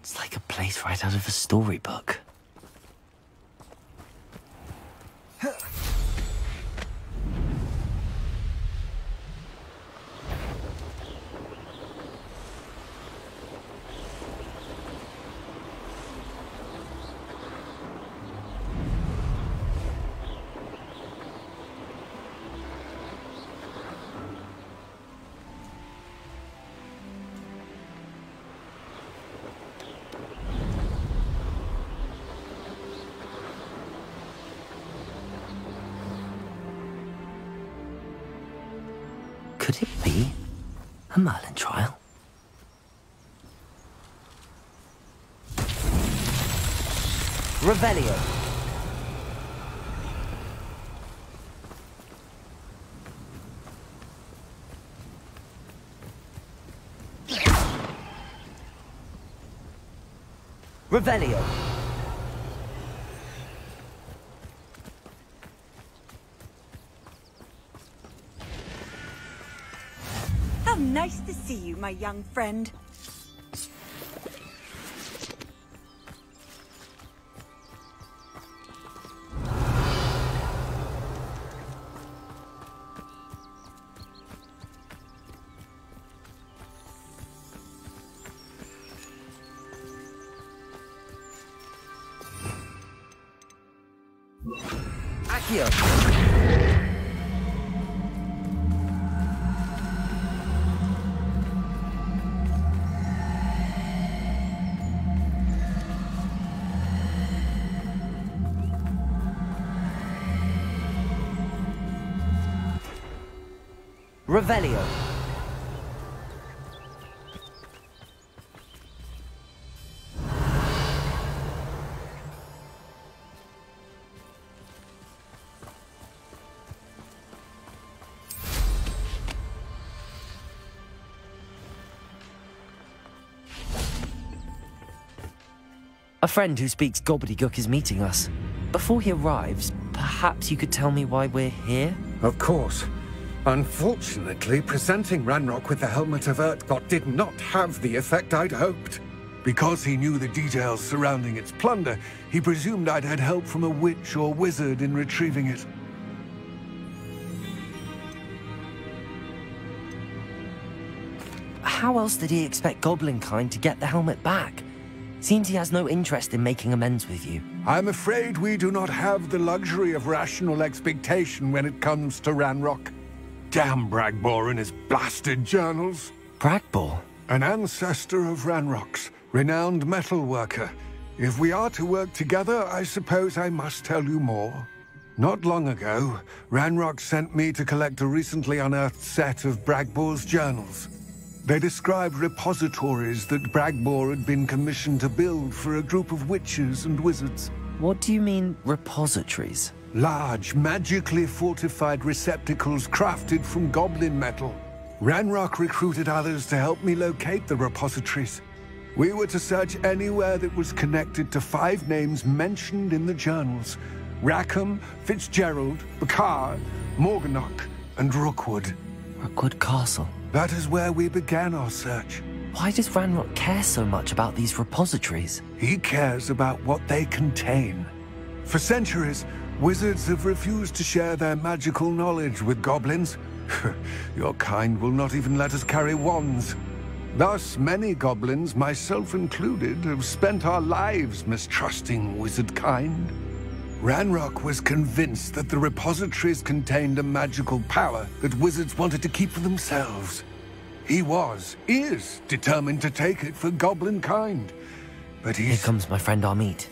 It's like a place right out of a storybook. Could it be a Merlin trial? Revelio. Revelio. How nice to see you, my young friend. Revelio. A friend who speaks gobbledygook is meeting us. Before he arrives, perhaps you could tell me why we're here? Of course. Unfortunately, presenting Ranrock with the Helmet of Urtkot did not have the effect I'd hoped. Because he knew the details surrounding its plunder, he presumed I'd had help from a witch or wizard in retrieving it. How else did he expect Goblinkind to get the helmet back? Seems he has no interest in making amends with you. I'm afraid we do not have the luxury of rational expectation when it comes to Ranrock. Damn Bragbor and his blasted journals. Bragbor? An ancestor of Ranrock's, renowned metal worker. If we are to work together, I suppose I must tell you more. Not long ago, Ranrock sent me to collect a recently unearthed set of Bragbor's journals. They described repositories that Bragbor had been commissioned to build for a group of witches and wizards. What do you mean, repositories? Large, magically fortified receptacles crafted from goblin metal. Ranrock recruited others to help me locate the repositories. We were to search anywhere that was connected to five names mentioned in the journals. Rackham, Fitzgerald, Bakar, Morganach, and Rookwood. Rookwood Castle. That is where we began our search. Why does Ranrock care so much about these repositories? He cares about what they contain. For centuries, wizards have refused to share their magical knowledge with goblins. Your kind will not even let us carry wands. Thus, many goblins, myself included, have spent our lives mistrusting wizard kind. Ranrock was convinced that the repositories contained a magical power that wizards wanted to keep for themselves. He was, is, determined to take it for goblin kind. But Here comes my friend Amit.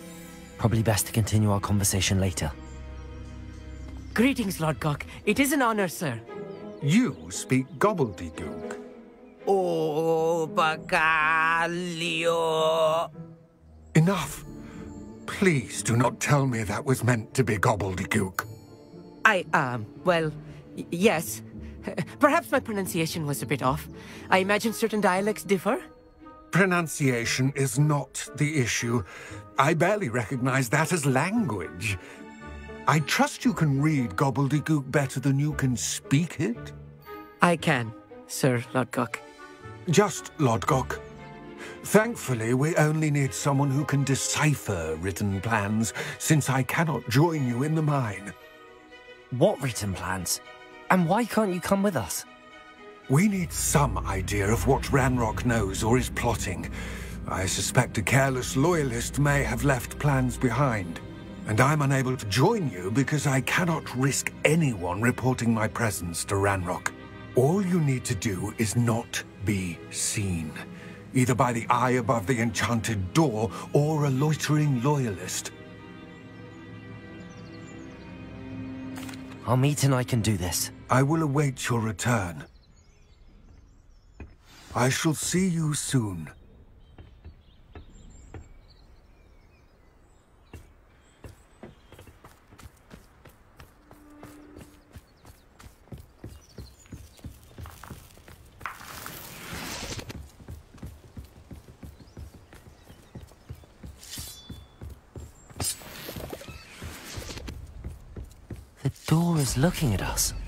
Probably best to continue our conversation later. Greetings, Lodgok. It is an honor, sir. You speak gobbledygook. Oh, Bacalio. Enough. Please do not tell me that was meant to be gobbledygook. I, um, well, y- yes. Perhaps my pronunciation was a bit off. I imagine certain dialects differ. Pronunciation is not the issue. I barely recognize that as language. I trust you can read gobbledygook better than you can speak it. I can, Sir Lodgok. Just Lodgok. Thankfully, we only need someone who can decipher written plans, since I cannot join you in the mine. What written plans? And why can't you come with us? We need some idea of what Ranrock knows or is plotting. I suspect a careless loyalist may have left plans behind. And I'm unable to join you because I cannot risk anyone reporting my presence to Ranrock. All you need to do is not be seen. Either by the eye above the enchanted door, or a loitering loyalist. Amit and I can do this. I will await your return. I shall see you soon. Door is looking at us.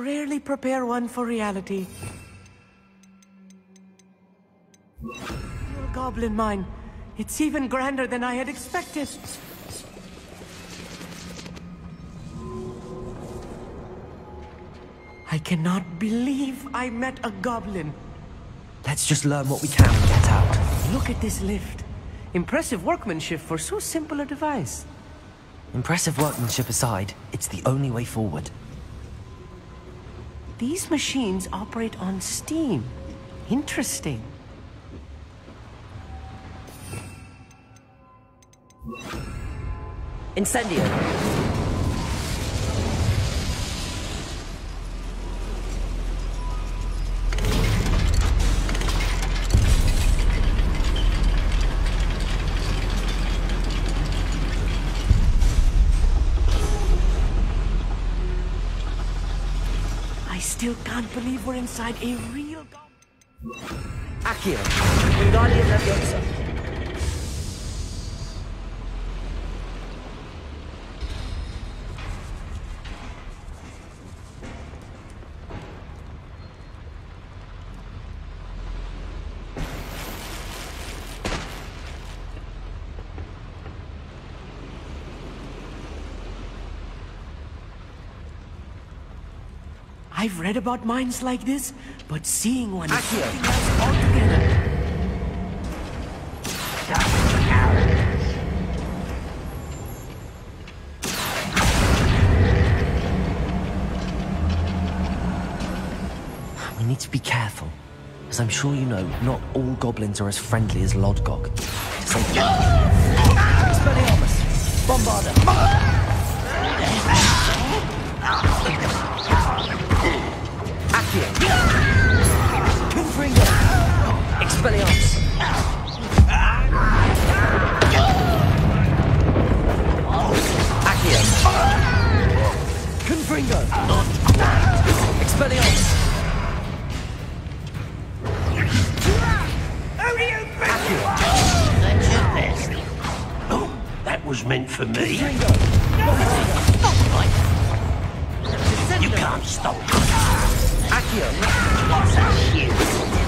Rarely prepare one for reality. Your goblin mine. It's even grander than I had expected. I cannot believe I met a goblin. Let's just learn what we can and get out. Look at this lift. Impressive workmanship for so simple a device. Impressive workmanship aside, it's the only way forward. These machines operate on steam. Interesting. Incendio. Can't believe we're inside a real. Accio. Wingardium Leviosa. I've read about mines like this, but seeing one is Accio. something else altogether. We need to be careful. As I'm sure you know, not all goblins are as friendly as Lodgok. To say Expelliarmus. Bombarda. Accio. Confringo. Expelliarmus. Accio. Confringo. Expelliarmus. That's your best. Oh, that was meant for me. You can't stop. Shit?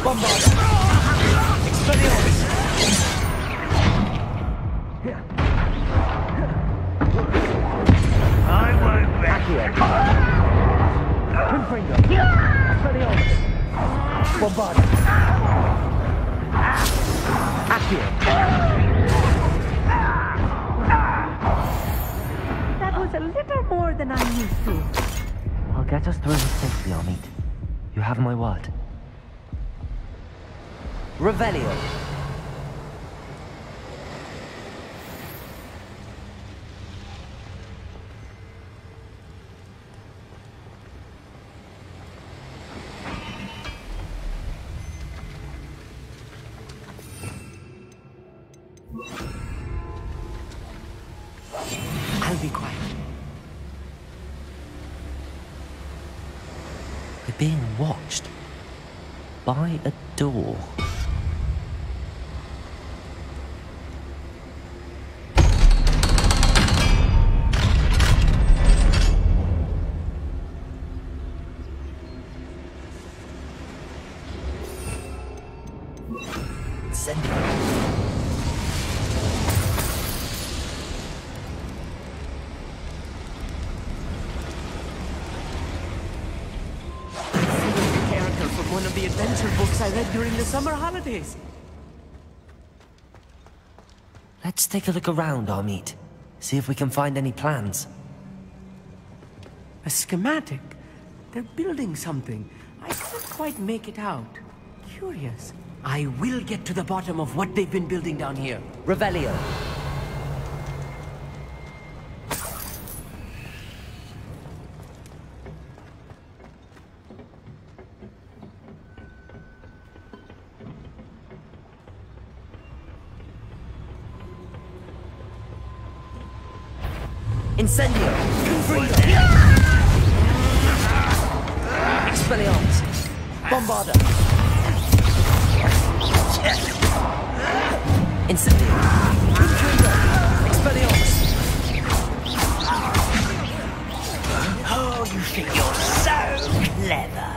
Bombarda. Expelliarmus. I won't back. Accio. Confringo. Expelliarmus. Bombarda. Accio. That was a little more than I'm used to. I'll get us through this safely, Amit have my word. Revelio. By a door. Take a look around, Amit. See if we can find any plans. A schematic. They're building something. I can't quite make it out. Curious. I will get to the bottom of what they've been building down here. Revelio. Incendio! Confringo! Expelliarmus! Bombarda! Incendio! Confringo! Expelliarmus! Oh, you think you're so clever.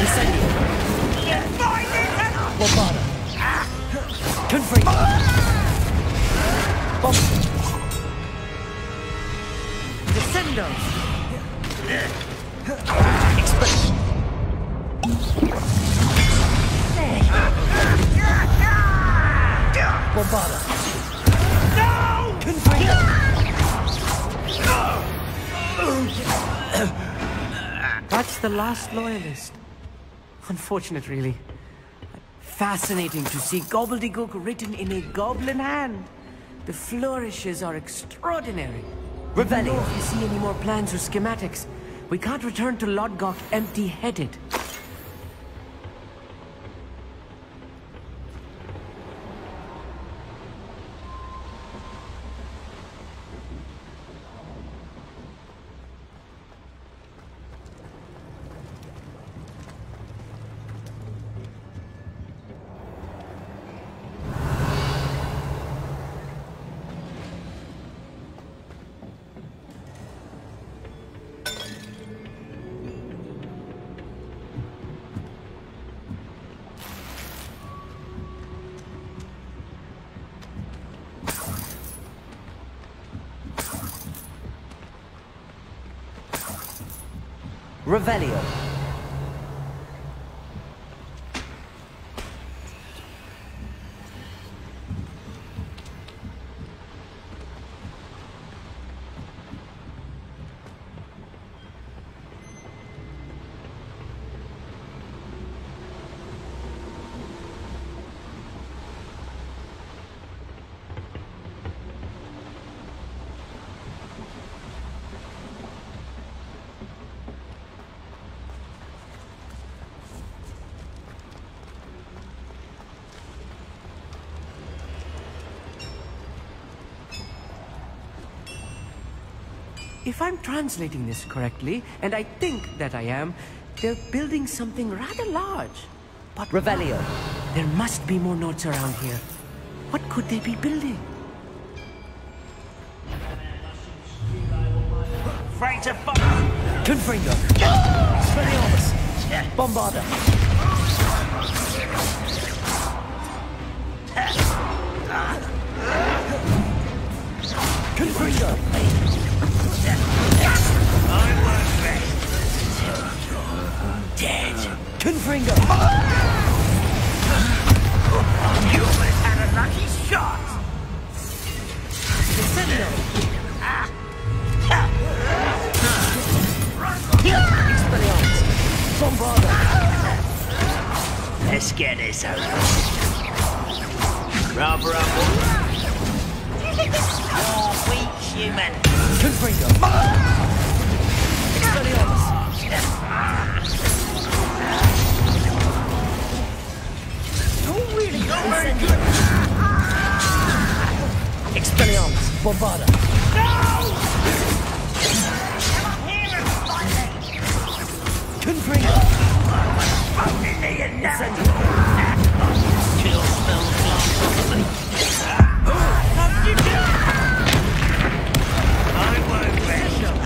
Incendio! Bombarda! Confringo! Bomb... Bombarda! No! That's the last loyalist. Unfortunate, really. Fascinating to see gobbledygook written in a goblin hand. The flourishes are extraordinary. I don't know Revelio! if you see any more plans or schematics. We can't return to Lodgok empty-headed. Revelio! If I'm translating this correctly, and I think that I am, they're building something rather large. But Revelio! there must be more notes around here. What could they be building? Freighter fuck. Confringo! Expelliarmus! Bombarda! Confringo! Dead. Confringo! You had a lucky shot. Expelliarmus! Bombarda! Let's get this over. Rub, rub, human. Confringo! Expelliarmus! Incendio! Expelliarmus! Bombarda! Confringo! Incendio! Kill spell class properly. I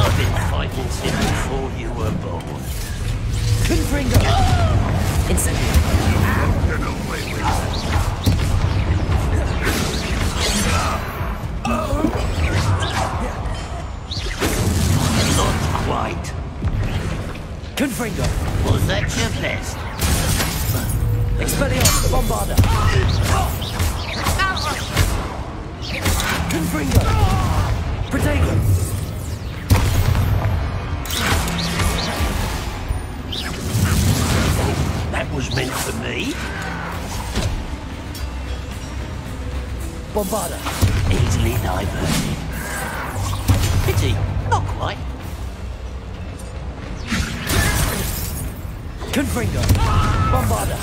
I've been fighting since before you were born. Confringo! Incendio! Not quite. Confringo! Was that your best? Expelliarmus! Bombarda! Confringo! Protego! That was meant for me. Bombarda! Easily diverted. Pity, not quite. Confringo! Bombarda!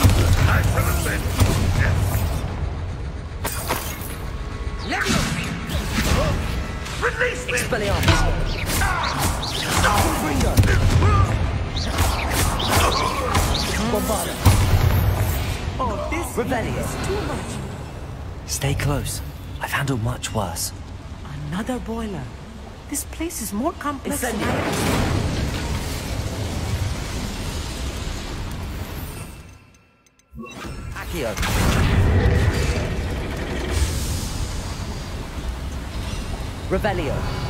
Release me! Expelliarmus! Ah! Confringo! Ah! Oh, this Revelio! is too much. Stay close. I've handled much worse. Another boiler. This place is more complex than. I Accio! Revelio!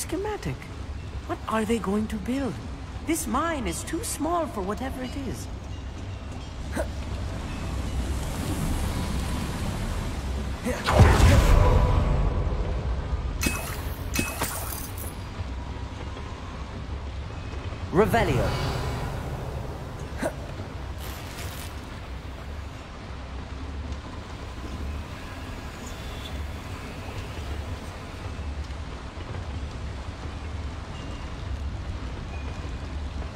Schematic. What are they going to build? This mine is too small for whatever it is. Revelio!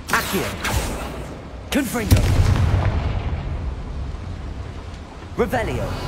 Accio! Confringo! Revelio!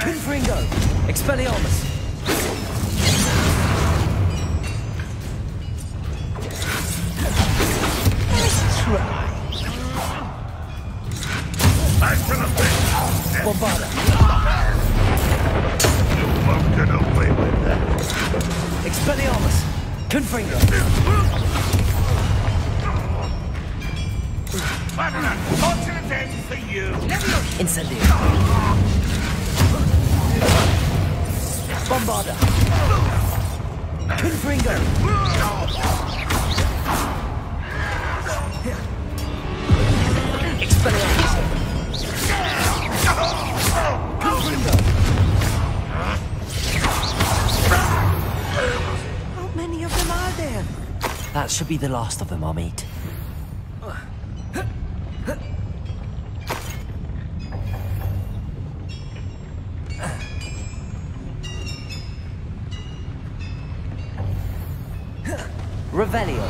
Confringo! Expelliarmus! the last of them, Amit. Revelio.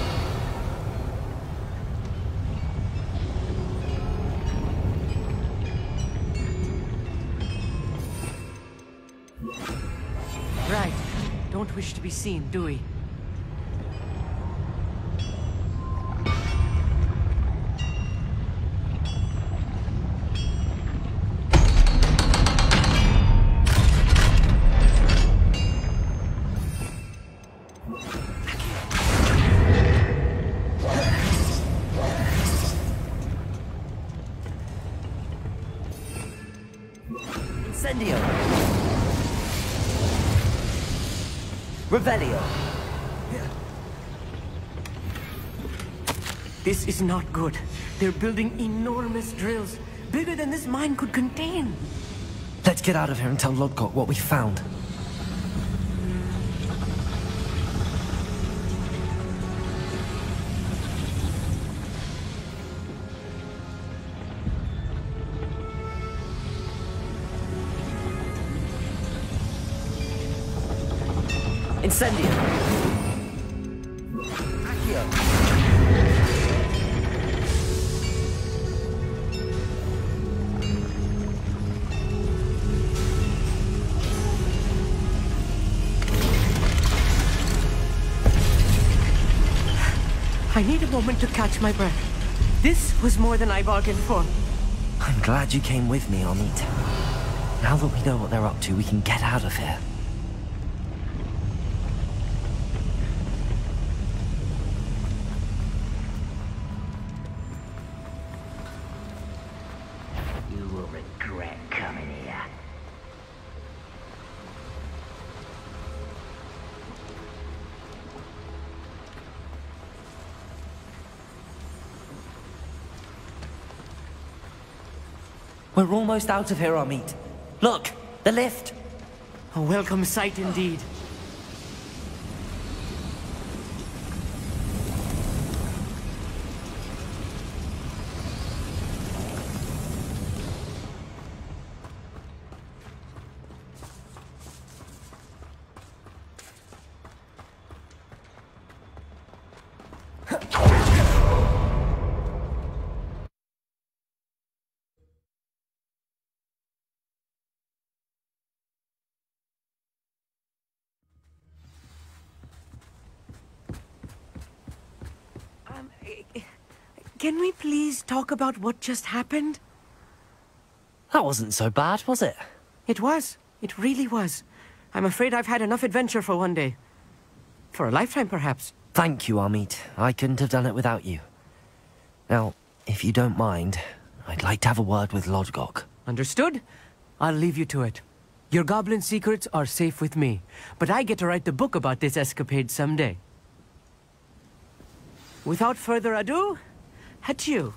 Right. Don't wish to be seen, do we? This is not good. They're building enormous drills, bigger than this mine could contain. Let's get out of here and tell Lodgok what we found. Incendio! I need a moment to catch my breath. This was more than I bargained for. I'm glad you came with me, Amit. Now that we know what they're up to, we can get out of here. We're almost out of here, Amit. Look, the lift. A welcome sight indeed. Um, eh, can we please talk about what just happened? That wasn't so bad, was it? It was. It really was. I'm afraid I've had enough adventure for one day. For a lifetime, perhaps. Thank you, Amit. I couldn't have done it without you. Now, if you don't mind, I'd like to have a word with Lodgok. Understood? I'll leave you to it. Your goblin secrets are safe with me, but I get to write the book about this escapade someday. Without further ado, adieu.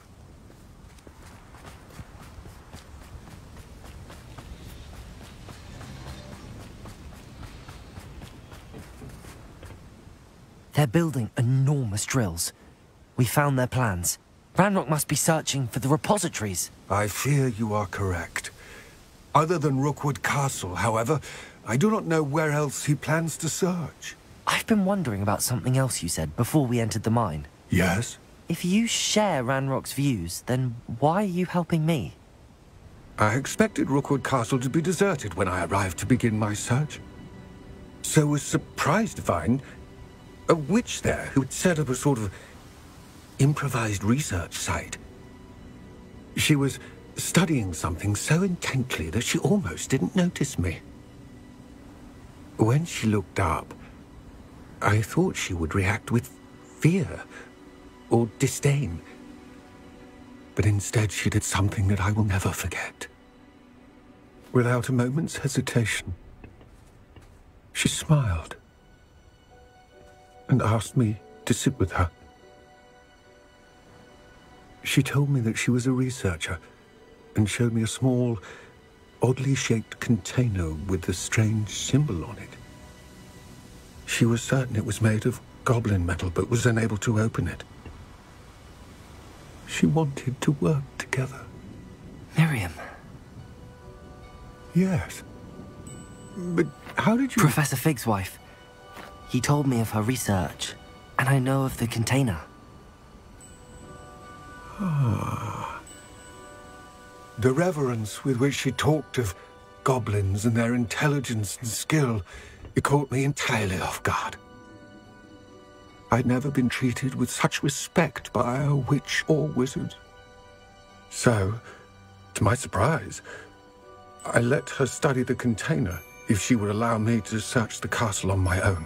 They're building enormous drills. We found their plans. Ranrock must be searching for the repositories. I fear you are correct. Other than Rookwood Castle, however, I do not know where else he plans to search. I've been wondering about something else you said before we entered the mine. Yes? If you share Ranrock's views, then why are you helping me? I expected Rookwood Castle to be deserted when I arrived to begin my search. So was surprised to find a witch there who had set up a sort of improvised research site. She was studying something so intently that she almost didn't notice me. When she looked up, I thought she would react with fear or disdain. But instead, she did something that I will never forget. Without a moment's hesitation, she smiled and asked me to sit with her. She told me that she was a researcher and showed me a small, oddly shaped container with a strange symbol on it. She was certain it was made of goblin metal, but was unable to open it. She wanted to work together. Miriam. Yes. But how did you... Professor Fig's wife. He told me of her research, and I know of the container. Ah. The reverence with which she talked of goblins and their intelligence and skill, it caught me entirely off guard. I'd never been treated with such respect by a witch or wizard. So, to my surprise, I let her study the container if she would allow me to search the castle on my own.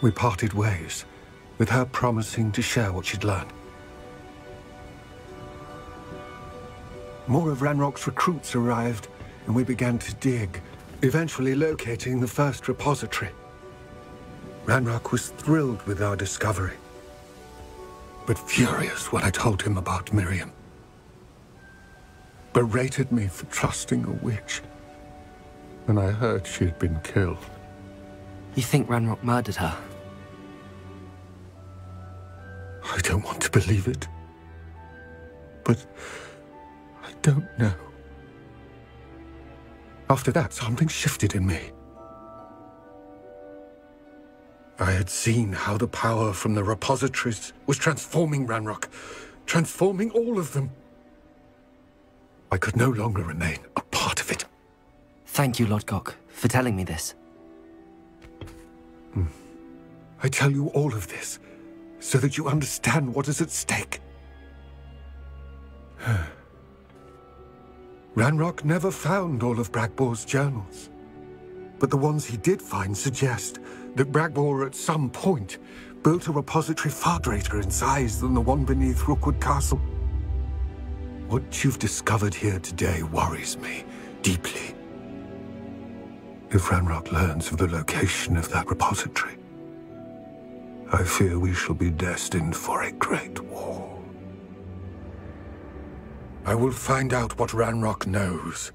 We parted ways, with her promising to share what she'd learned. More of Ranrock's recruits arrived, and we began to dig, eventually locating the first repository. Ranrock was thrilled with our discovery, but furious when I told him about Miriam. Berated me for trusting a witch, when I heard she had been killed. You think Ranrock murdered her? I don't want to believe it. But I don't know. After that, something shifted in me. I had seen how the power from the repositories was transforming Ranrock, transforming all of them. I could no longer remain a part of it. Thank you, Lodgok, for telling me this. Hmm. I tell you all of this so that you understand what is at stake. Ranrock never found all of Bragbor's journals. But the ones he did find suggest that Bragbor at some point built a repository far greater in size than the one beneath Rookwood Castle. What you've discovered here today worries me deeply. If Ranrock learns of the location of that repository, I fear we shall be destined for a great war. I will find out what Ranrock knows.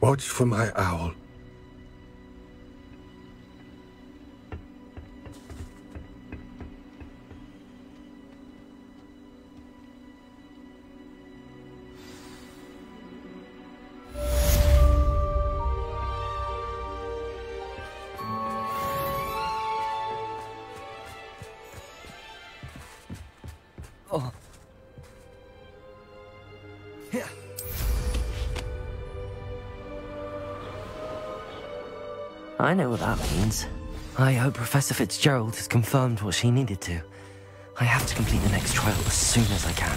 Watch for my owl. Means. I hope Professor Fitzgerald has confirmed what she needed to. I have to complete the next trial as soon as I can.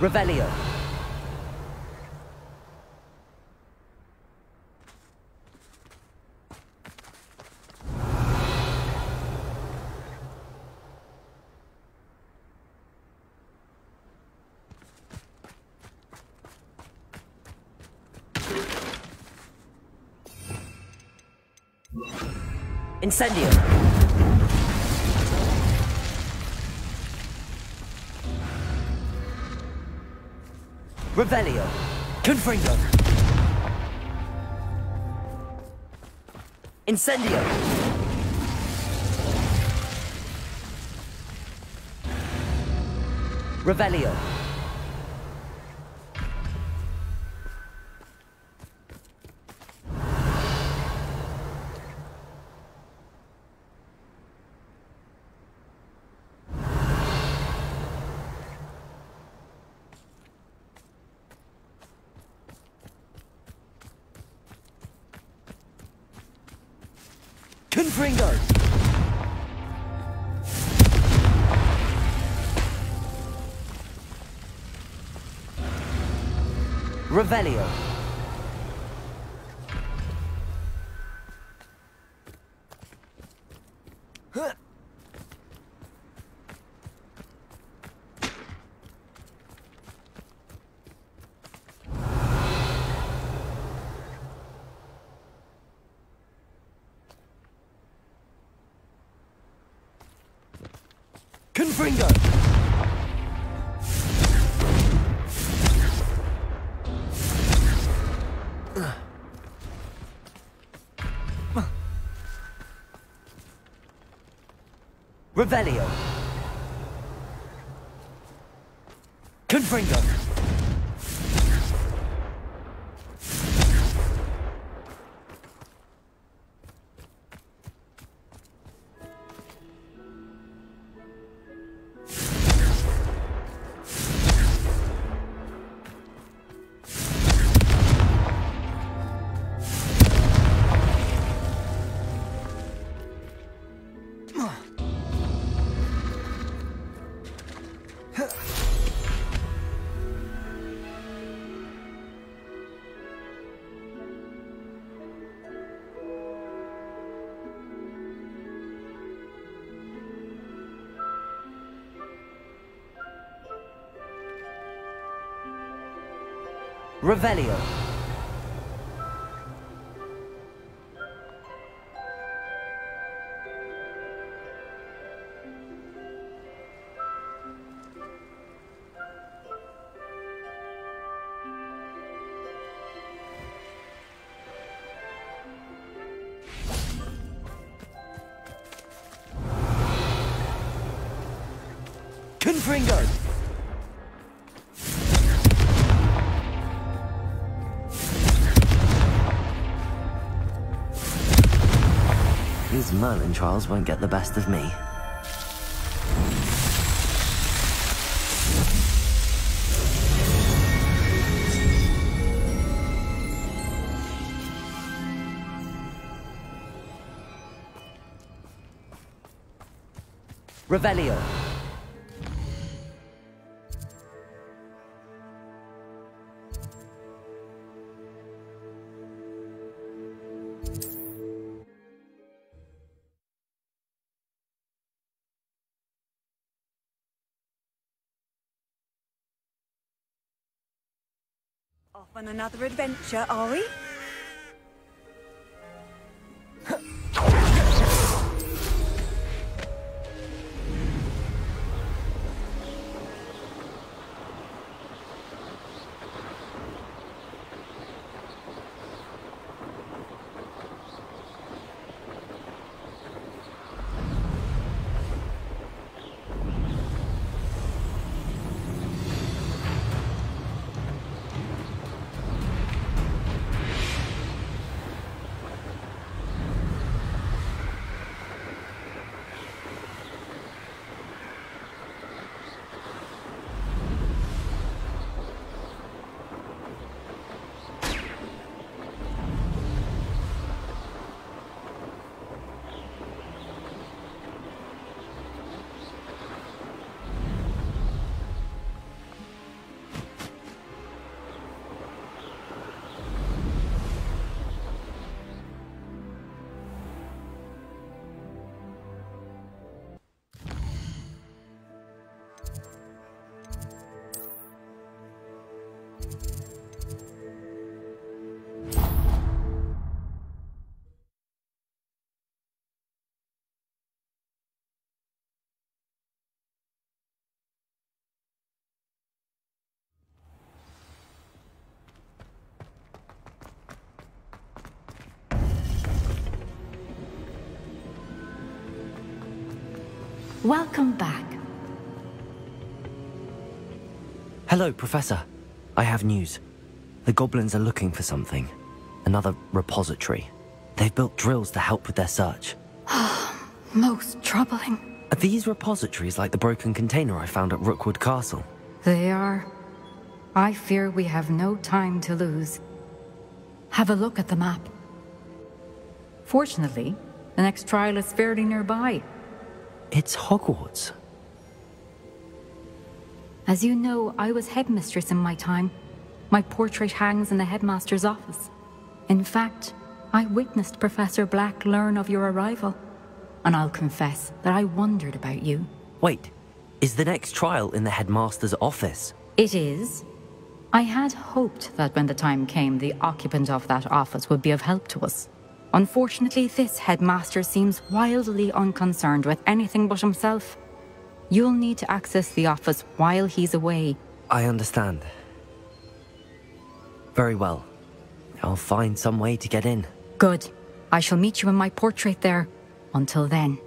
Revelio. Incendio. Revelio. Confringo. Incendio. Revelio. Revelio. Confringo. Revelio. Confringo. Revelio. Confringo. Merlin trials won't get the best of me. Revelio. On another adventure, are we? Welcome back. Hello, Professor. I have news. The goblins are looking for something. Another repository. They've built drills to help with their search. Ah, most troubling. Are these repositories like the broken container I found at Rookwood Castle? They are. I fear we have no time to lose. Have a look at the map. Fortunately, the next trial is fairly nearby. It's Hogwarts. As you know, I was headmistress in my time. My portrait hangs in the headmaster's office. In fact, I witnessed Professor Black learn of your arrival. And I'll confess that I wondered about you. Wait, is the next trial in the headmaster's office? It is. I had hoped that when the time came, the occupant of that office would be of help to us. Unfortunately, this headmaster seems wildly unconcerned with anything but himself. You'll need to access the office while he's away. I understand. Very well. I'll find some way to get in. Good. I shall meet you in my portrait there. Until then.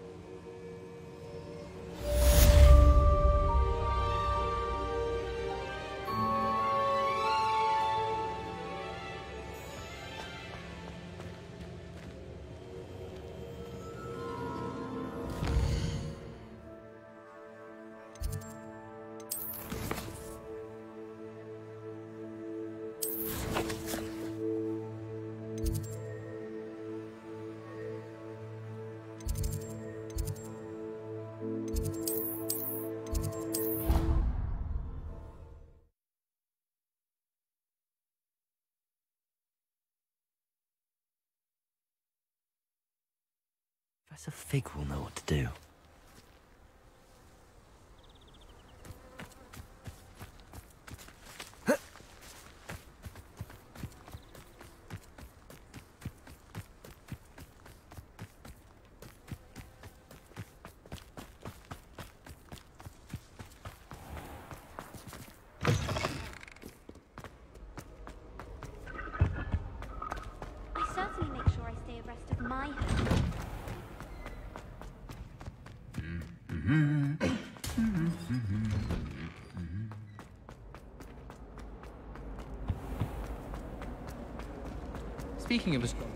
Speaking of astronomy,